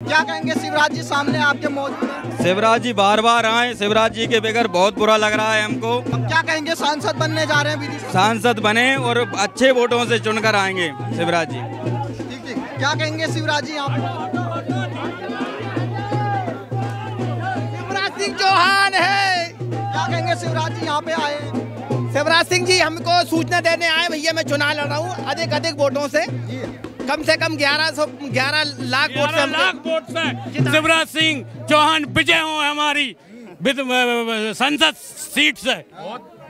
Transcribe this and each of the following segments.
क्या कहेंगे शिवराज जी सामने आपके मौजूद शिवराज जी बार बार आए शिवराज जी के बगैर बहुत बुरा लग रहा है हमको। अब क्या कहेंगे सांसद बनने जा रहे हैं सांसद बने और अच्छे वोटों से चुनकर आएँगे शिवराज जी। ठीक ठीक। क्या कहेंगे शिवराज जी आप? शिवराज सिंह चौहान है। क्या कहेंगे शिवराज जी यहाँ पे आए शिवराज सिंह जी हमको सूचना देने आए भैया मैं चुनाव लड़ रहा हूँ अधिक अधिक वोटों से। कम से कम ग्यारह सौ ग्यारह लाख वोट से लाख वोट से शिवराज सिंह चौहान विजय हो हमारी संसद सीट से।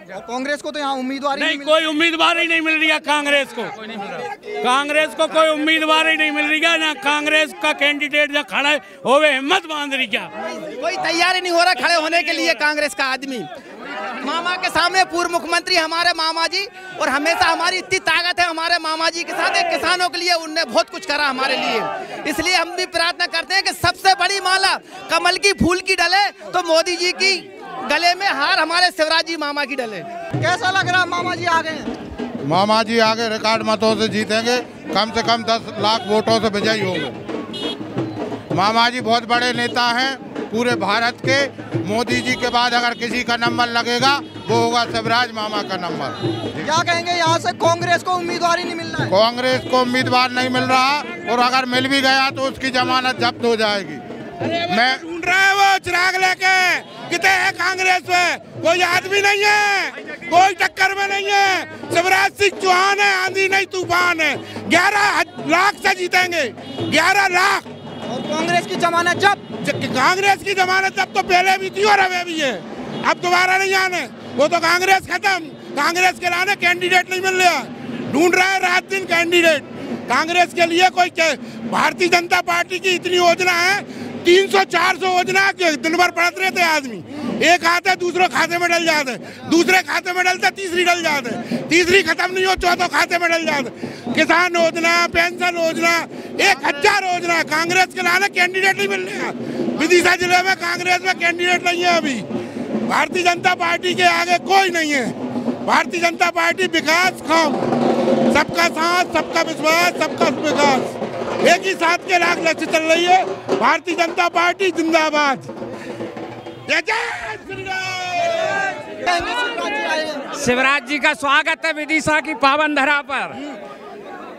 कांग्रेस को तो यहाँ उम्मीदवार नहीं नहीं कोई उम्मीदवार ही नहीं मिल रही है कांग्रेस को। कांग्रेस को कोई उम्मीदवार ही नहीं मिल रही है ना कांग्रेस का कैंडिडेट जो खड़ा है वो वे हिम्मत बाँध रही क्या कोई तैयारी नहीं हो रहा खड़े होने के लिए कांग्रेस का आदमी। मामा के सामने पूर्व मुख्यमंत्री हमारे मामा जी और हमेशा हमारी इतनी ताकत है हमारे मामा जी के साथ, एक किसानों के लिए उनने बहुत कुछ करा हमारे लिए। इसलिए हम भी प्रार्थना करते हैं कि सबसे बड़ी माला कमल की फूल की डले तो मोदी जी की गले में हार हमारे शिवराज जी मामा की डले। कैसा लग रहा मामा जी आ गए मामा जी आगे रिकॉर्ड मतों से जीतेंगे, कम से कम दस लाख वोटों से विजयी होंगे। मामा जी बहुत बड़े नेता हैं पूरे भारत के मोदी जी के बाद अगर किसी का नंबर लगेगा वो होगा शिवराज मामा का नंबर। क्या कहेंगे यहाँ से कांग्रेस को उम्मीदवार ही नहीं मिल रहा है। कांग्रेस को उम्मीदवार नहीं मिल रहा और अगर मिल भी गया तो उसकी जमानत जब्त हो जाएगी। मैं ढूंढ रहा है वो चिराग लेके। कितने है कांग्रेस में? कोई आदमी नहीं है। कोई टक्कर में नहीं है। शिवराज सिंह चौहान है आंधी नहीं तूफ़ान है। ग्यारह लाख से जीतेंगे। ग्यारह लाख। और कांग्रेस की जमानत जब? कांग्रेस की जमानत जब तो पहले भी थी और अभी भी है। अब दोबारा नहीं आने। वो तो कांग्रेस खत्म। कांग्रेस के लाने कैंडिडेट नहीं मिल रहा ढूंढ रहा है रात दिन कैंडिडेट। कांग्रेस के लिए कोई भारतीय जनता पार्टी की इतनी योजना है तीन सौ, चार सौ योजना दिन भर पड़त रहते आदमी। एक आते दूसरे खाते में डल जाते। दूसरे खाते में डलते, तीसरी डल जाते। तीसरी खत्म नहीं हो, चौथा खाते में डल जाते। किसान योजना, पेंशन योजना, एक हज़ार योजना। कांग्रेस के लाने कैंडिडेट नहीं मिल रहे विदिशा ज़िले में कांग्रेस में कैंडिडेट नहीं है अभी। भारतीय जनता पार्टी के आगे कोई नहीं है। भारतीय जनता पार्टी विकास खाम सबका साथ, सबका विश्वास, सबका विकास। एक ही साथ के लाख लक्ष्य चल रही है। भारतीय जनता पार्टी जिंदाबाद। जय जय श्री राम। कहेंगे शिवराज जी शिवराज जी का स्वागत है विदिशा की पावन धरा पर।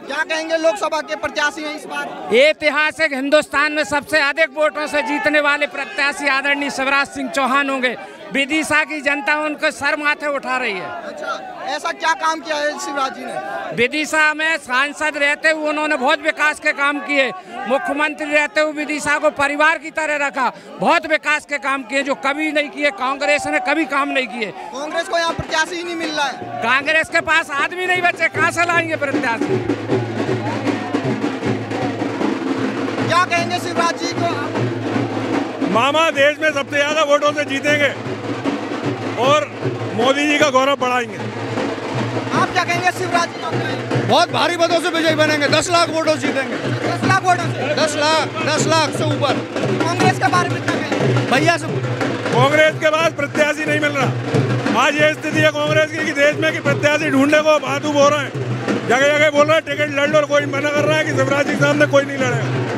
क्या कहेंगे लोकसभा के प्रत्याशी हैं इस बार? ऐतिहासिक हिंदुस्तान में सबसे अधिक वोटों से जीतने वाले प्रत्याशी आदरणीय शिवराज सिंह चौहान होंगे। विदिशा की जनता उनको सर माथे उठा रही है। अच्छा ऐसा क्या काम किया है शिवराज जी ने? विदिशा में सांसद रहते हुए उन्होंने बहुत विकास के काम किए। मुख्यमंत्री रहते हुए विदिशा को परिवार की तरह रखा बहुत विकास के काम किए जो कभी नहीं किए। कांग्रेस ने कभी काम नहीं किए। कांग्रेस को यहाँ प्रत्याशी ही नहीं मिल रहा है। कांग्रेस के पास आदमी नहीं बचे कहाँ से लाएँगे प्रत्याशी? क्या कहेंगे शिवराज जी को? मामा देश में सबसे ज़्यादा वोटों से जीतेंगे। और मोदी जी का गौरव बढ़ाएँगे। आप क्या कहेंगे शिवराज बहुत भारी मतों से विजयी बनेंगे। दस लाख वोटों जीतेंगे। दस लाख वोटों से? दस लाख दस लाख से ऊपर। कांग्रेस के बारे में क्या कहेंगे? भैया से कांग्रेस के पास प्रत्याशी नहीं मिल रहा। आज ये स्थिति है कांग्रेस की कि देश में कि प्रत्याशी ढूँढने को बातू बोल रहे हैं। जगह जगह बोल रहे हैं टिकट लड़ लो और कोई मना कर रहा है कि शिवराज जी के सामने कोई नहीं लड़ेगा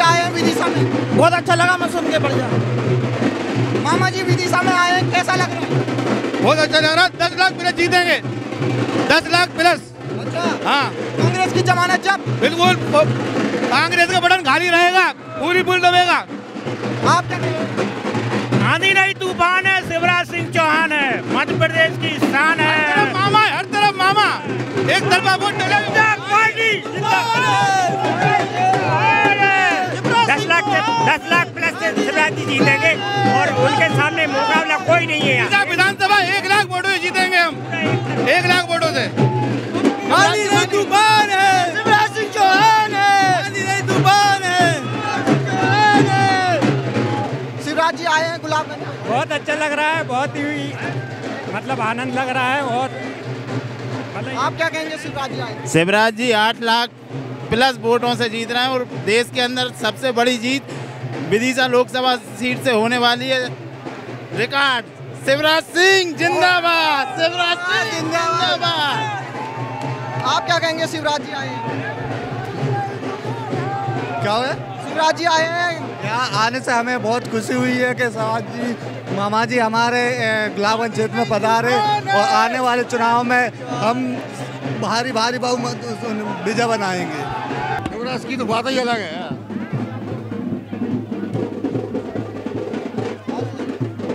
जी आए हैं विदिशा में बहुत अच्छा लगा मैं सुन के बढ़िया मामा जी विदिशा में आए हैं कैसा लग रहा है? बहुत अच्छा लग रहा है। दस लाख प्लस जीतेंगे। दस लाख प्लस। अच्छा। हाँ। कांग्रेस की जमानत जब? बिल्कुल। कांग्रेस का बटन खाली रहेगा पूरी पुल दबेगा। आप क्या आंधी नहीं तूफ़ान है शिवराज सिंह चौहान है। मध्य प्रदेश की शान है। मामा हर तरफ़ मामा। एक तरफा वोट लाख दस लाख प्लस से शिवराज जी जीतेंगे और उनके सामने मुकाबला कोई नहीं है यहाँ। विधानसभा एक लाख वोटों से जीतेंगे हम। एक लाख वोटों से। तूफ़ान है। शिवराज सिंह चौहान है। तूफ़ान है। शिवराज जी आए हैं गुलाबगंज में। बहुत अच्छा लग रहा है बहुत ही मतलब आनंद लग रहा है और मतलब आप क्या कहेंगे शिवराज जी आए शिवराज जी आठ लाख प्लस वोटों से जीत रहे हैं और देश के अंदर सबसे बड़ी जीत विदिशा लोकसभा सीट से होने वाली है। रिकॉर्ड शिवराज सिंह जिंदाबाद शिवराज सिंह जिंदाबाद। आप क्या कहेंगे शिवराज जी आए क्या हुआ? शिवराज जी आए हैं? यहाँ आने से हमें बहुत खुशी हुई है कि शिवराज जी मामा जी हमारे गुलाबन क्षेत्र में पधारे और आने वाले चुनाव में हम भारी भारी बहुमत विजय बनाएँगे। शिवराज की तो बात ही अलग है।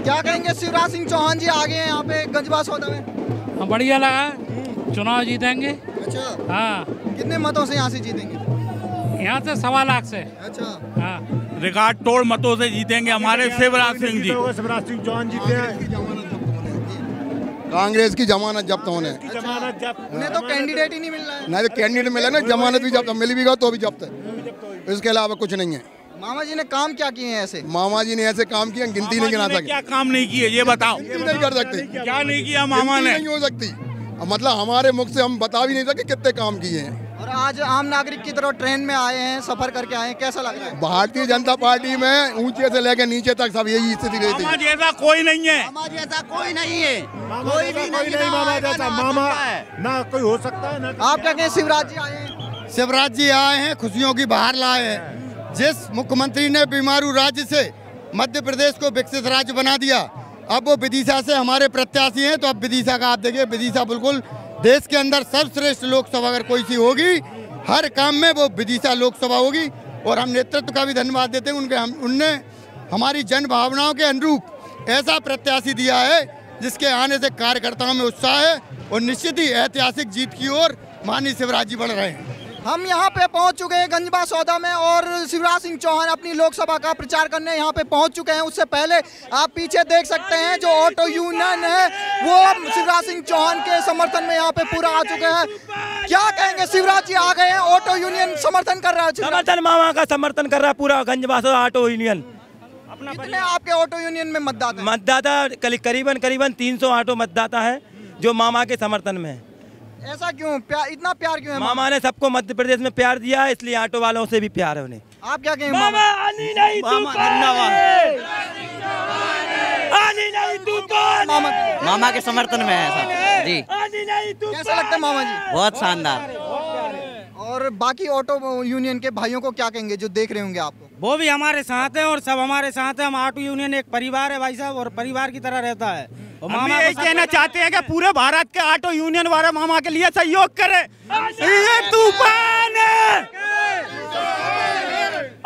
क्या कहेंगे शिवराज सिंह चौहान जी आगे हैं यहाँ पे गंजबा सौदा में? हाँ, बढ़िया लगा। चुनाव जीतेंगे। अच्छा। हाँ। कितने मतों से यहाँ से जीतेंगे? यहाँ से सवा लाख से। अच्छा। हाँ। रिकॉर्ड तोड़ मतों से जीतेंगे हमारे शिवराज सिंह जी। शिवराज सिंह चौहान जीते हैं। कांग्रेस की जमानत जब्त होने। जमानत जब्त उन्हें तो कैंडिडेट ही नहीं मिल रहा है। नहीं तो कैंडिडेट मिला ना जमानत भी जब्त मिल भी गया तो भी जब्त है। इसके अलावा कुछ नहीं है। मामा जी ने काम क्या किए हैं ऐसे? मामा जी ने ऐसे काम किए गिनती नहीं गिना सकते क्या काम नहीं किए ये बताओ। नहीं कर सकते। क्या नहीं किया मामा ने? नहीं हो सकती। मतलब हमारे मुख से हम बता भी नहीं सकते कितने काम किए हैं। और आज आम नागरिक की तरह ट्रेन में आए हैं सफ़र करके आए हैं। कैसा लग रहा है? भारतीय जनता पार्टी में ऊँचे से लेकर नीचे तक सब यही स्थिति रहती मामा है जैसा कोई नहीं है। हमारे ऐसा कोई नहीं है। कोई भी नहीं मामा जैसा मामा ना कोई हो सकता है ना आप क्या कहें शिवराज जी आए हैं? शिवराज जी आए हैं खुशियों की बाहर लाए हैं। जिस मुख्यमंत्री ने बीमारू राज्य से मध्य प्रदेश को विकसित राज्य बना दिया अब वो विदिशा से हमारे प्रत्याशी हैं तो अब विदिशा का आप देखिए विदिशा बिल्कुल देश के अंदर सर्वश्रेष्ठ लोकसभा अगर कोई सी होगी, हर काम में वो विदिशा लोकसभा होगी। और हम नेतृत्व का भी धन्यवाद देते हैं उनके, हम, उनने हमारी जन भावनाओं के अनुरूप ऐसा प्रत्याशी दिया है, जिसके आने से कार्यकर्ताओं में उत्साह है और निश्चित ही ऐतिहासिक जीत की ओर मानी शिवराज जी बढ़ रहे हैं। हम यहाँ पे पहुँच चुके हैं गंजबा सौदा में और शिवराज सिंह चौहान अपनी लोकसभा का प्रचार करने यहाँ पे पहुँच चुके हैं। उससे पहले आप पीछे देख सकते हैं जो ऑटो यूनियन है वो शिवराज सिंह चौहान के समर्थन में यहाँ पे पूरा आ चुके हैं। क्या कहेंगे? शिवराज जी आ गए हैं ऑटो यूनियन समर्थन कर रहा है समर्थन मामा का समर्थन कर रहा है पूरा गंजबासा ऑटो यूनियन। कितने आपके ऑटो यूनियन में मतदाता मतदाता करीबन करीबन 300 ऑटो मतदाता है जो मामा के समर्थन में है। ऐसा क्यों? प्यार इतना प्यार क्यों है मामा मामा? ने सबको मध्य प्रदेश में प्यार दिया है इसलिए ऑटो वालों से भी प्यार है उन्हें। आप क्या कहेंगे मामा मामा? मामा के समर्थन में है सब जी। कैसा लगता है मामा जी? बहुत शानदार। और बाकी ऑटो यूनियन के भाइयों को क्या कहेंगे जो देख रहे होंगे आपको वो भी हमारे साथ है और सब हमारे साथ है। हम ऑटो यूनियन एक परिवार है भाई साहब और परिवार की तरह रहता है। हम ये यही कहना चाहते हैं कि पूरे भारत के ऑटो यूनियन वाले मामा के लिए सहयोग करे। ये तूफ़ान है।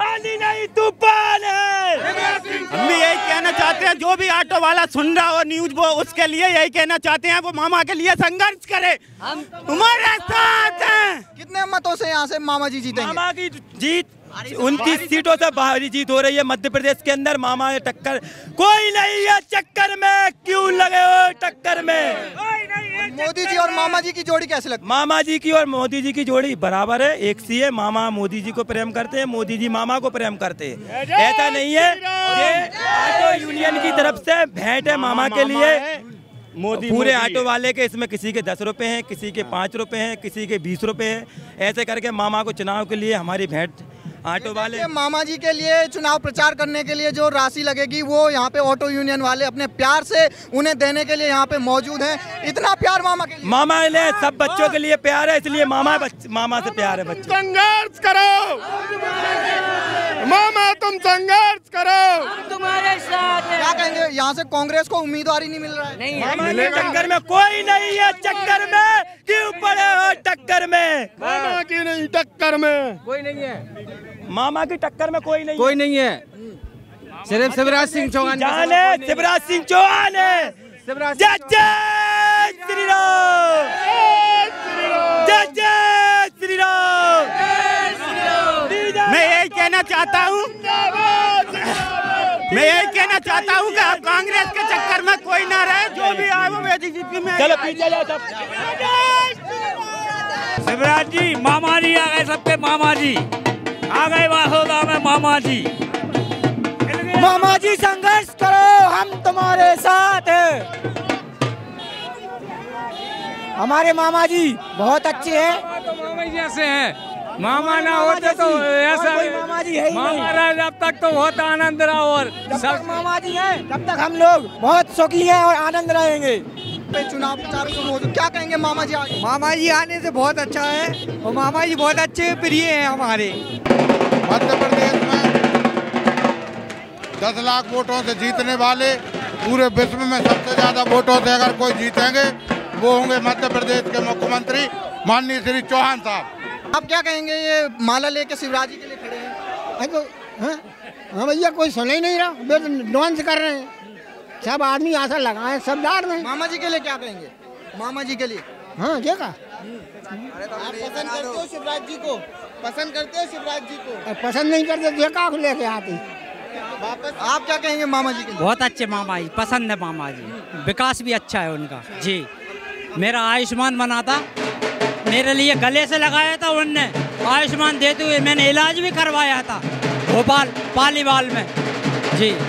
आंधी नहीं तूफ़ान है। चाहते हैं जो भी ऑटो वाला सुन रहा हो न्यूज़ वो उसके लिए यही कहना चाहते हैं वो मामा के लिए संघर्ष करे। हम तुम्हारे साथ हैं। कितने मतों से यहाँ से मामा जी जीते मामा की जीत उनतीस सीटों से बाहरी जीत हो रही है मध्य प्रदेश के अंदर। मामा टक्कर कोई नहीं है चक्कर में क्यों लगे हो टक्कर में मोदी जी और मामा जी की जोड़ी कैसे लगती मामा जी की और मोदी जी की जोड़ी बराबर है एक सी है। मामा मोदी जी को प्रेम करते हैं मोदी जी मामा को प्रेम करते हैं। ऐसा नहीं है कि ऑटो यूनियन की तरफ़ से भेंट है मामा के लिए। मोदी पूरे ऑटो वाले के इसमें किसी के दस रुपए हैं किसी के पाँच रुपए हैं किसी के बीस रुपए हैं। ऐसे करके मामा को चुनाव के लिए हमारी भेंट ऑटो वाले मामा जी के लिए चुनाव प्रचार करने के लिए जो राशि लगेगी वो यहाँ पे ऑटो यूनियन वाले अपने प्यार से उन्हें देने के लिए यहाँ पे मौजूद हैं। इतना प्यार मामा के लिए। मामा ले सब बच्चों के लिए प्यार है इसलिए मामा बच्च, मामा से प्यार है बच्चे। संघर्ष करो। मामा तुम संघर्ष करो। हम तुम्हारे साथ क्या कहेंगे? यहाँ से कांग्रेस को उम्मीदवार ही नहीं मिल रहा है। नहीं मामा के चक्कर में कोई नहीं है चक्कर में। क्यों पड़े हो टक्कर में? मामा की नहीं टक्कर में। कोई नहीं है। मामा की टक्कर में कोई नहीं कोई नहीं है। सिर्फ़ शिवराज सिंह चौहान जान है शिवराज सिंह चौहान है। जय जय श्री राम जय जय श्री राम मैं यही कहना चाहता हूँ। मैं यही कहना चाहता हूँ कि अब कांग्रेस के चक्कर में कोई ना रहे जो भी आए वो बीजेपी में चलो पीछे जाओ शिवराज जी मामा जी आ गए सबके मामा जी। आ गए वासोदा में मामा जी। मामा जी संघर्ष करो हम तुम्हारे साथ हैं। हमारे मामा जी बहुत अच्छे हैं। तो मामा जी जैसे हैं। मामा ना होते तो ऐसा कोई मामा जी है नहीं। मामा रहे जब तक तो बहुत आनंद रहा और जब सब तक मामा जी हैं तब तक हम लोग बहुत सुखी हैं और आनंद रहेंगे। पे चुनाव प्रचार शुरू हो क्या कहेंगे मामा जी आगे? मामा जी आने से बहुत अच्छा है और मामा जी बहुत अच्छे प्रिय हैं हमारे। मध्य प्रदेश में दस लाख वोटों से जीतने वाले पूरे विश्व में सबसे ज़्यादा वोटों से अगर कोई जीतेंगे वो होंगे मध्य प्रदेश के मुख्यमंत्री माननीय श्री चौहान साहब। आप क्या कहेंगे ये माला लेके शिवराज जी के लिए खड़े हैं? तो हाँ? हाँ भैया कोई सुन ही नहीं रहा। बस डांस कर रहे हैं। सब आदमी आशा लगाए सब डाल रहे हैं। मामा जी के लिए क्या कहेंगे? मामा जी के लिए। हाँ क्या कहा? आप पसंद करते हो शिवराज जी को? पसंद करते हो शिवराज जी को पसंद नहीं करते तो ये का लेके आते? वापस। आप क्या कहेंगे मामा जी के लिए? बहुत अच्छे मामा जी पसंद है मामा जी। विकास भी अच्छा है उनका। जी। मेरा आयुष्मान बना था। मेरे लिए गले से लगाया था उनने। आयुष्मान देते हुए मैंने इलाज भी करवाया था। भोपाल, पालीवाल में। जी।